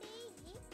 っ